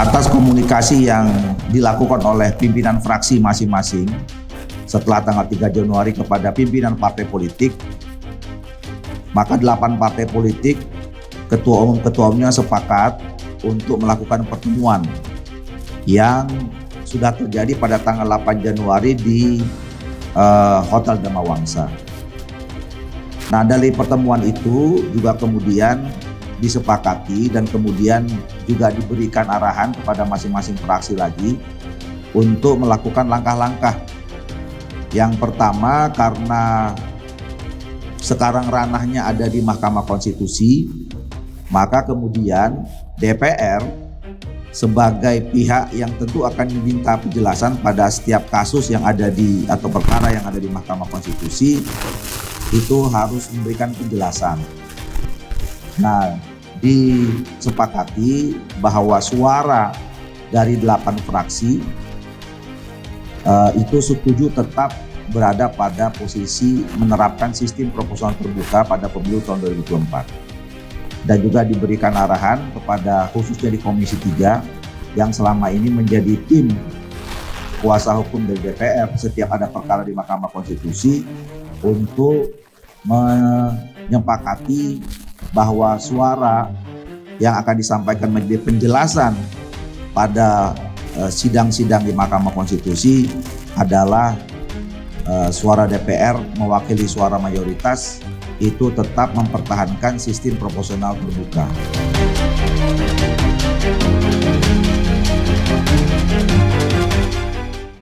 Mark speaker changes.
Speaker 1: Atas komunikasi yang dilakukan oleh pimpinan fraksi masing-masing setelah tanggal 3 Januari kepada pimpinan partai politik, maka delapan partai politik ketua umum ketua umumnya sepakat untuk melakukan pertemuan yang sudah terjadi pada tanggal 8 Januari di uh, Hotel Damawangsa. Nah dari pertemuan itu juga kemudian disepakati dan kemudian juga diberikan arahan kepada masing-masing fraksi lagi untuk melakukan langkah-langkah. Yang pertama karena sekarang ranahnya ada di Mahkamah Konstitusi, maka kemudian DPR sebagai pihak yang tentu akan meminta penjelasan pada setiap kasus yang ada di atau perkara yang ada di Mahkamah Konstitusi itu harus memberikan penjelasan. Nah, disepakati bahwa suara dari delapan fraksi uh, itu setuju tetap berada pada posisi menerapkan sistem proporsional terbuka pada pemilu tahun 2024 dan juga diberikan arahan kepada khususnya di Komisi 3 yang selama ini menjadi tim kuasa hukum dari DPR setiap ada perkara di Mahkamah Konstitusi untuk menyepakati bahwa suara yang akan disampaikan menjadi penjelasan pada eh, sidang-sidang di Mahkamah Konstitusi adalah uh, suara DPR mewakili suara mayoritas itu tetap mempertahankan sistem proporsional terbuka.